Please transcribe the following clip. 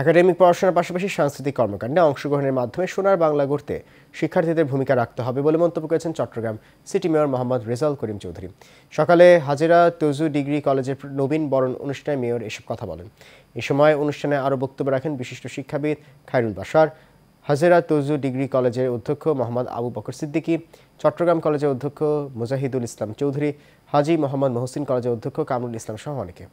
Academic পড়াশোনার পাশাপাশি সাংস্কৃতিক কর্মকাণ্ডে অংশগ্রহণের মাধ্যমে সোনার বাংলা গড়তে শিক্ষার্থীদের ভূমিকা রাখতে হবে বলে মন্তব্য করেছেন চট্টগ্রাম সিটি মেয়র মোহাম্মদ রেজাউল করিম চৌধুরী। সকালে হাজিরা তজু ডিগ্রি কলেজের নবীন বরণ অনুষ্ঠানে মেয়র এসব কথা বলেন। এ সময় অনুষ্ঠানে আরও বক্তব্য রাখেন বিশিষ্ট শিক্ষাবিদ খায়রুল বাসার হাজেরা তজু ডিগ্রি কলেজের অধ্যক্ষ মোহাম্মদ আবু বকর সিদ্দিকী, চট্টগ্রাম কলেজের অধ্যক্ষ মুজাহিদুল ইসলাম চৌধুরী, হাজি মোহাম্মদ মহসিন কলেজের অধ্যক্ষ কামরুল ইসলাম সহ অনেকে।